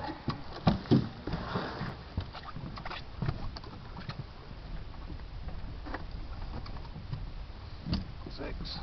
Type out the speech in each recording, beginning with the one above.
there. Six.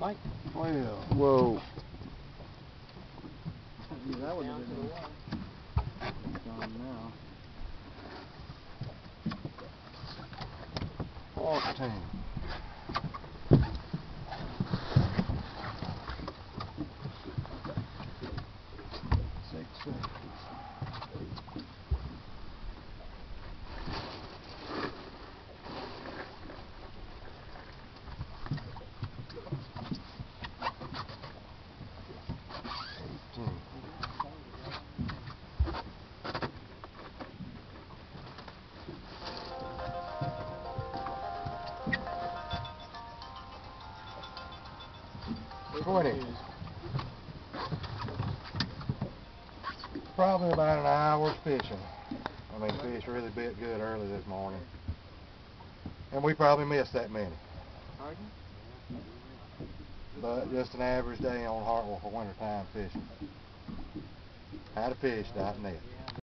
Mike. Well, whoa. that would have been gone now. Fourteen. Six seconds. Twenty. Probably about an hour's fishing. I mean, fish really bit good early this morning. And we probably missed that many. But just an average day on Hartwell for wintertime fishing. How to fish.net.